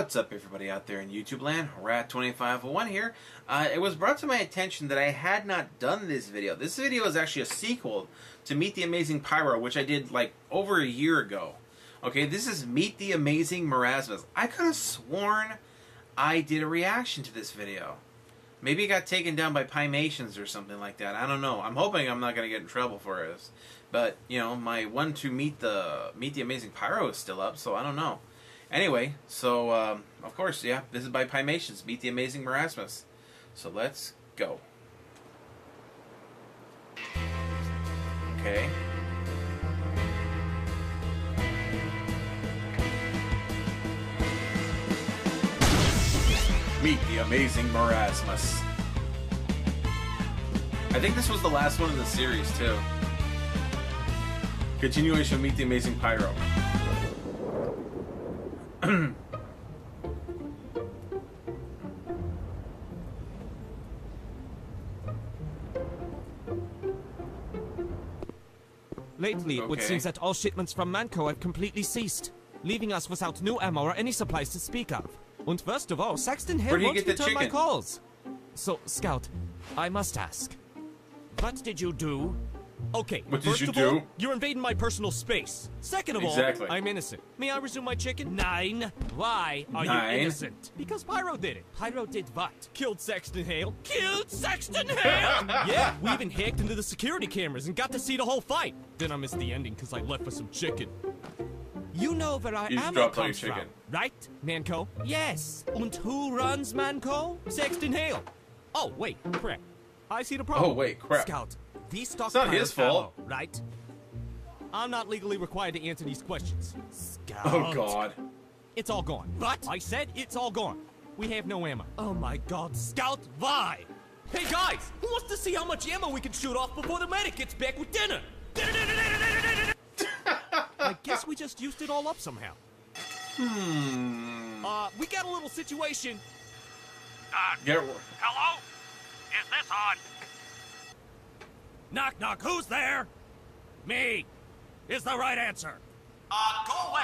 What's up, everybody out there in YouTube land? Wrath2501 here. Uh, it was brought to my attention that I had not done this video. This video is actually a sequel to Meet the Amazing Pyro, which I did like over a year ago. Okay, this is Meet the Amazing Merasmus. I could have sworn I did a reaction to this video. Maybe it got taken down by Piemations or something like that. I don't know. I'm hoping I'm not going to get in trouble for this. But, you know, my one to meet the Meet the Amazing Pyro is still up, so I don't know. Anyway, so, um, of course, yeah, this is by Piemations, Meet the Amazing Merasmus. So let's go. Okay. Meet the Amazing Merasmus. I think this was the last one in the series, too. Continuation of Meet the Amazing Pyro. Lately, it would seem that all shipments from Mann Co. have completely ceased, leaving us without new ammo or any supplies to speak of. And first of all, Saxton Hale Where do you won't return my calls. So, Scout, I must ask, what did you do? Okay, What did first you of do? all, you're invading my personal space. Second of Exactly. all, I'm innocent. May I resume my chicken? Nine. Why are Nine. you innocent? Because Pyro did it. Pyro did what? Killed Saxton Hale. Killed Saxton Hale! yeah, we even hacked into the security cameras and got to see the whole fight. Then I missed the ending because I left for some chicken. You know where I am just ammo dropped all your comes from, right, Mann Co.? Yes. And who runs Manco? Saxton Hale. Oh, wait, crap. I see the problem. Oh, wait, crap. Scout, these stock It's not his fault. right? I'm not legally required to answer these questions. Scout. Oh, God. It's all gone. But I said it's all gone. We have no ammo. Oh my god, Scout, why? Hey guys, who wants to see how much ammo we can shoot off before the medic gets back with dinner? I guess we just used it all up somehow. Hmm. Uh, we got a little situation. Get, Hello? Is this on? Knock knock, who's there? Me. Is the right answer. Uh, go away.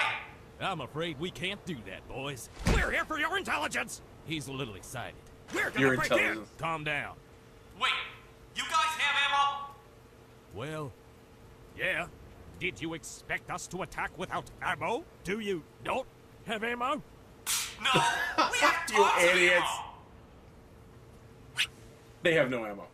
I'm afraid we can't do that, boys. We're here for your intelligence. He's a little excited. We're gonna Your break intelligence. Calm down. Wait, you guys have ammo? Well, Yeah. Did you expect us to attack without ammo? Do you don't have ammo? No, we have You idiots. ammo. they have no ammo.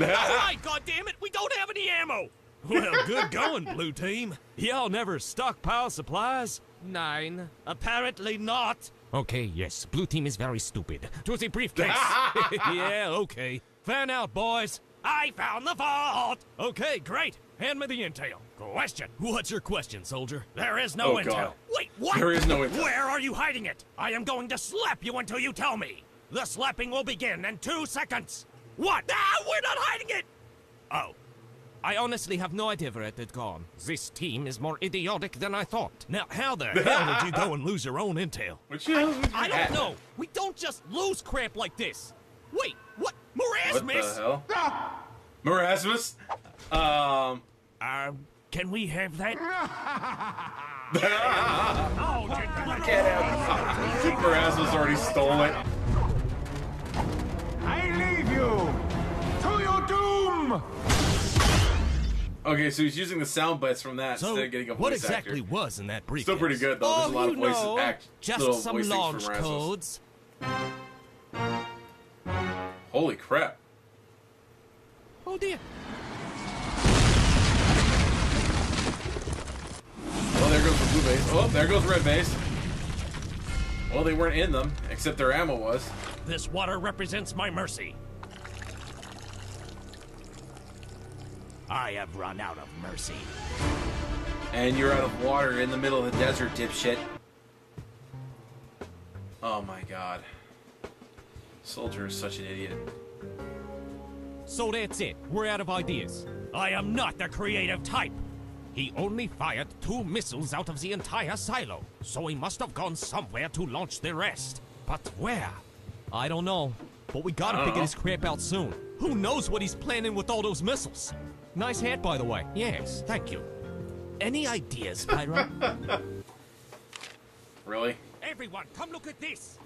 Right, goddammit, we don't have any ammo! Well, good going, blue team. Y'all never stockpile supplies? Nine. Apparently not. Okay, yes, blue team is very stupid. To the briefcase. yeah, okay. Fan out, boys. I found the vault. Okay, great. Hand me the intel. Question. What's your question, soldier? There is no Oh, intel. God. Wait, what? There is no intel. Where are you hiding it? I am going to slap you until you tell me. The slapping will begin in two seconds. What? Ah, we're not hiding it. Oh, I honestly have no idea where it had gone. This team is more idiotic than I thought. Now, how the hell did you go and lose your own intel? What you I don't know. We don't just lose crap like this. Wait, what? Merasmus? What Merasmus? the hell? Merasmus? Um. um, can we have that? oh, Get out. Merasmus already stole it. I leave you to your doom! Okay, so he's using the sound bites from that So, instead of getting a voice what exactly actor. was in that briefcase? Still pretty good, though. There's oh, a lot of oh, you voices know, act- just some voice launch codes. Holy crap. Oh dear. Well, there goes the blue base. Oh, there goes red base. Well, they weren't in them, except their ammo was. This water represents my mercy. I have run out of mercy. And you're out of water in the middle of the desert, dipshit. Oh my god. Soldier is such an idiot. So that's it. We're out of ideas. I am not the creative type. He only fired two missiles out of the entire silo, so he must have gone somewhere to launch the rest. But where? I don't know. But we gotta figure know. this crap out soon. Who knows what he's planning with all those missiles? Nice hat, by the way. Yes, thank you. Any ideas, Pyro? Really? Everyone, come look at this.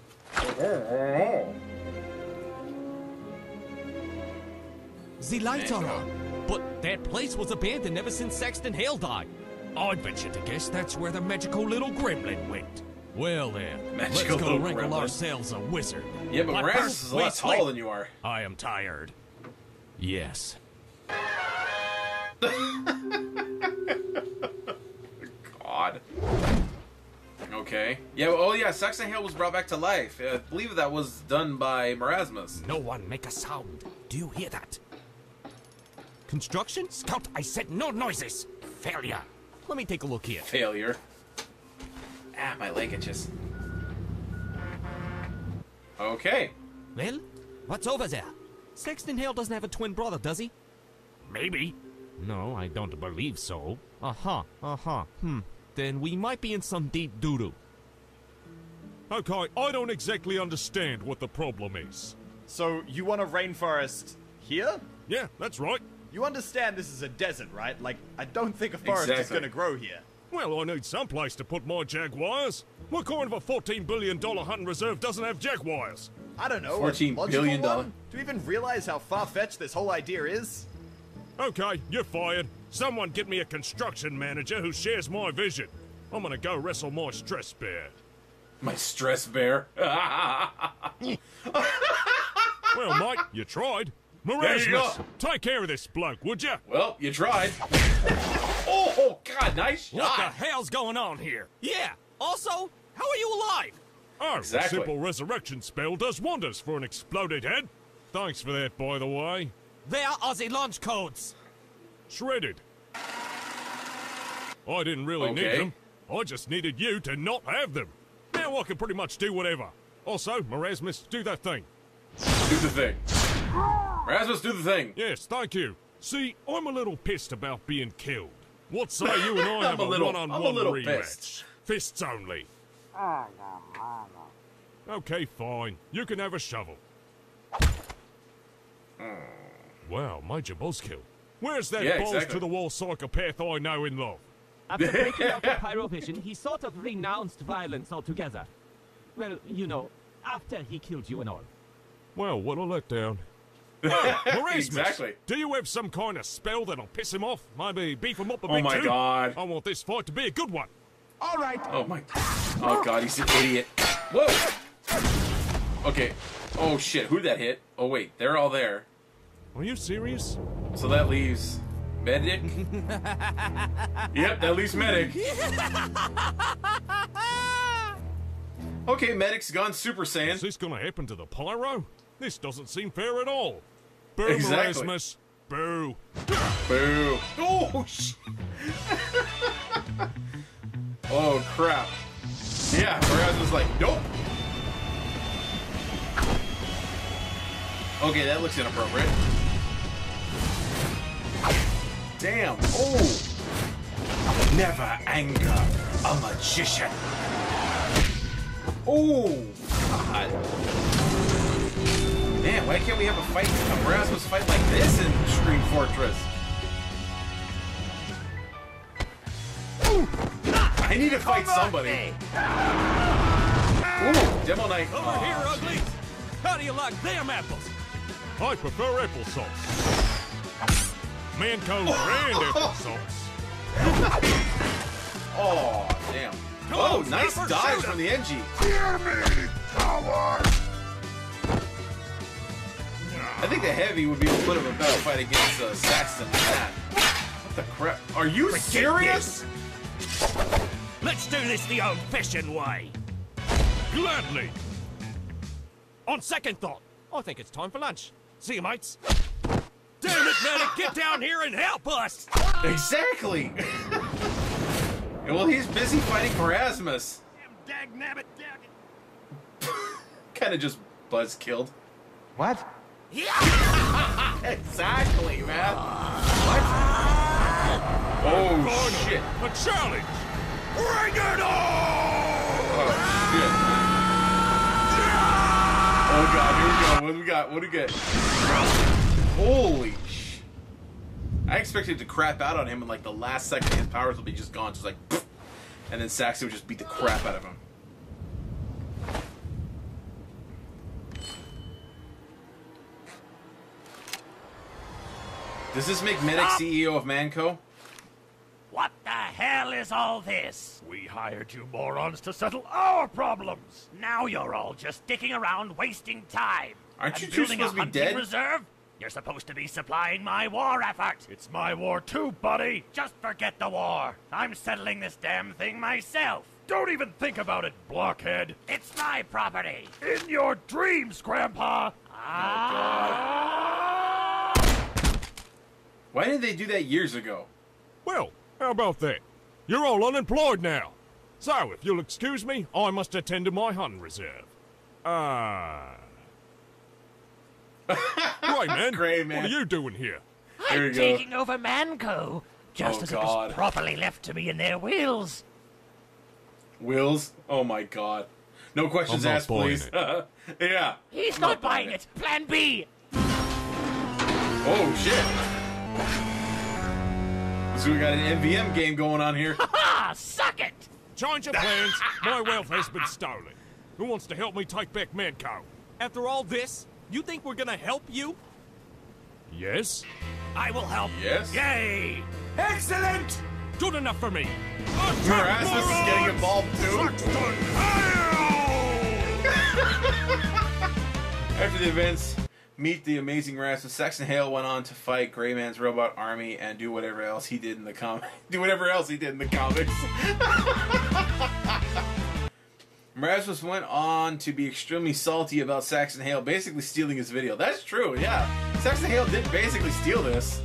The lights are on. But that place was abandoned ever since Saxton Hale died. I'd venture to guess that's where the magical little gremlin went. Well then, Magical let's go wrinkle gremlin. ourselves a wizard. Yeah, but? Mraz is a lot taller than you are. I am tired. Yes. God. Okay. Yeah. well, Oh, yeah. Saxton Hale was brought back to life. I believe that was done by Merasmus. No one make a sound. Do you hear that? Construction? Scout, I said no noises. Failure. Let me take a look here. Failure. Ah, my leg itches. Okay. Well, what's over there? Saxton Hale doesn't have a twin brother, does he? Maybe. No, I don't believe so. Uh-huh, uh-huh. Hmm. Then we might be in some deep doo-doo. Okay, I don't exactly understand what the problem is. So, you want a rainforest here? Yeah, that's right. You understand this is a desert, right? Like, I don't think a forest is gonna grow here. Well, I need some place to put my jaguars. What kind of a $14 billion hunting reserve doesn't have jaguars? I don't know. $14 a logical billion dollar- one? Do you even realize how far-fetched this whole idea is? Okay, you're fired. Someone get me a construction manager who shares my vision. I'm gonna go wrestle my stress bear. My stress bear. Well, mate, you tried. There you Merasmus, go. take care of this bloke, would you? well, you tried. Oh, God, nice What the hell's going on here? Yeah. Also, how are you alive? Oh, Exactly. a simple resurrection spell does wonders for an exploded head. Thanks for that, by the way. Where are the launch codes? Shredded. I didn't really need Okay. them. I just needed you to not have them. Now I can pretty much do whatever. Also, Merasmus, do that thing. Do the thing. Rasmus, do the thing. Yes, thank you. See, I'm a little pissed about being killed. What say you and I have a a, little- I'm a one-on-one little rematch? pissed. Fists only. Okay, fine. You can have a shovel. Hmm. Wow, Major Buzzkill. Where's that Yeah, balls exactly. to the wall psychopath I know and love? After breaking out the Pyrovision, he sort of renounced violence altogether. Well, you know, after he killed you and all. Well, what a letdown. Oh, Merasmus, Exactly. Do you have some kind of spell that'll piss him off? Maybe beef him up a Oh bit my too? God. I want this fight to be a good one. All right. Oh my. Oh god, he's an idiot. Whoa. Okay. Oh shit, who'd that hit? Oh wait, they're all there. Are you serious? So that leaves medic. yep, that leaves medic. Okay, medic's gone Super Is this gonna happen to the pyro? This doesn't seem fair at all. Boo, Exactly. Merasmus. Boo. Boo. Oh shit. oh crap. Yeah, Merasmus was like, nope. Okay, that looks inappropriate. Damn. Oh. Never anger a magician. Oh. God. Man, why can't we have a fight, a Merasmus fight like this in Scream Fortress? Ooh. I need to fight somebody. Ooh, Demo Knight. Over Aw, here, oh, ugly. How do you like them apples? I prefer applesauce. Mann Co. and applesauce. Oh, damn. Come Oh, on, nice dive from the NG. Hear me, coward. I think the heavy would be a little bit of a better fight against uh, Saxton than that. What the crap? Are you serious? Let's do this the old-fashioned way. Gladly. On second thought, I think it's time for lunch. See you, mates. Down here and help us! Exactly. well, he's busy fighting Merasmus. Dag nabbit, dag Kind of just buzz killed. What? Yeah! Exactly, man. What? Oh shit. A challenge. Bring it on! Oh shit. Oh god, here we go. What do we got? What do we get? Holy sh! I expected to crap out on him, in like the last second, his powers will be just gone, just like, and then Saxton would just beat the crap out of him. Does this make Medic Stop. CEO of Mann Co.? What the hell is all this? We hired you morons to settle our problems. Now you're all just sticking around wasting time. Aren't you two supposed to be dead? Reserve you're supposed to be supplying my war effort. It's my war too, buddy. Just forget the war. I'm settling this damn thing myself. Don't even think about it, blockhead. It's my property. In your dreams, Grandpa. Ah! Why didn't they do that years ago? Well, how about that? You're all unemployed now. So, if you'll excuse me, I must attend to my hunting reserve. Ah. right, man. Great, man. What are you doing here? Here I'm go. taking over Mann Co., just Oh, as it was properly left to me in their wills. Wills? Oh my god. No questions asked, please. yeah. He's I'm not, buying it. it. Plan B. Oh shit. So we got an MVM game going on here. Ha suck it. Change your plans. My wealth has been stolen. Who wants to help me take back Mann Co.? After all this, you think we're gonna help you? Yes? I will help. Yes? Yay. Excellent! Good enough for me. Merasmus is getting involved too. After the events, meet the amazing Rasmus. Saxton Hale went on to fight Gray Mann's robot army and do whatever else he did in the com. do whatever else he did in the comics. Rasmus went on to be extremely salty about Saxton Hale basically stealing his video. That's true, yeah. Saxton Hale did basically steal this.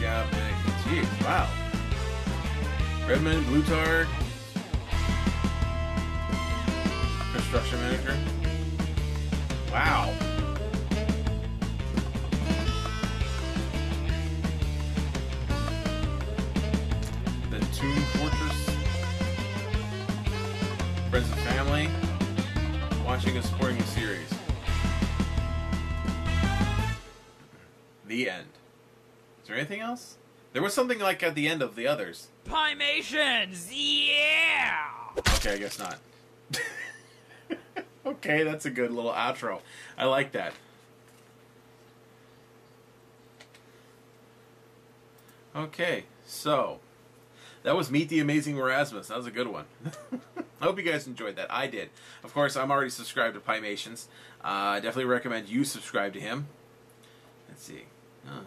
Medic. Jeez, wow. Redmond. There was something like at the end of the others. Piemations. Yeah. Okay, I guess not. okay, that's a good little outro. I like that. Okay, so that was Meet the Amazing Merasmus. That was a good one. I hope you guys enjoyed that. I did. Of course, I'm already subscribed to Piemations. Uh, I definitely recommend you subscribe to him. Let's see. Uh,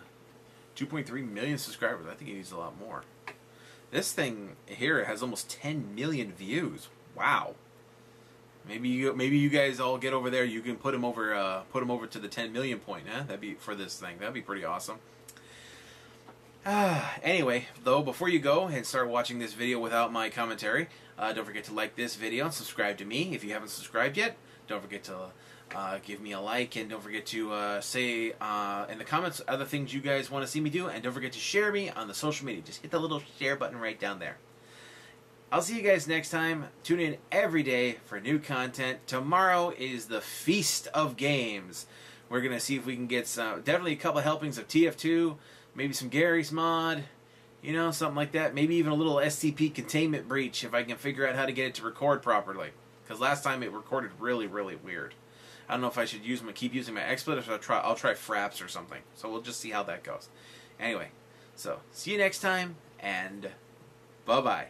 2.3 million subscribers. I think he needs a lot more. This thing here has almost 10 million views. Wow. Maybe you maybe you guys all get over there. You can put him over uh, put him over to the 10 million point. Huh? That'd be for this thing. That'd be pretty awesome. Ah, anyway, though, before you go and start watching this video without my commentary, uh, don't forget to like this video and subscribe to me if you haven't subscribed yet. Don't forget to uh, give me a like and don't forget to uh, say uh, in the comments other things you guys want to see me do, and don't forget to share me on the social media. Just hit the little share button right down there. I'll see you guys next time. Tune in every day for new content. Tomorrow is the Feast of Games. We're gonna see if we can get some, definitely a couple helpings of TF2, maybe some Garry's mod, you know, something like that. Maybe even a little SCP containment breach if I can figure out how to get it to record properly. Because last time it recorded really, really weird. I don't know if I should use my keep using my expletive or I'll try I'll try Fraps or something. So we'll just see how that goes. Anyway, so see you next time and bye bye.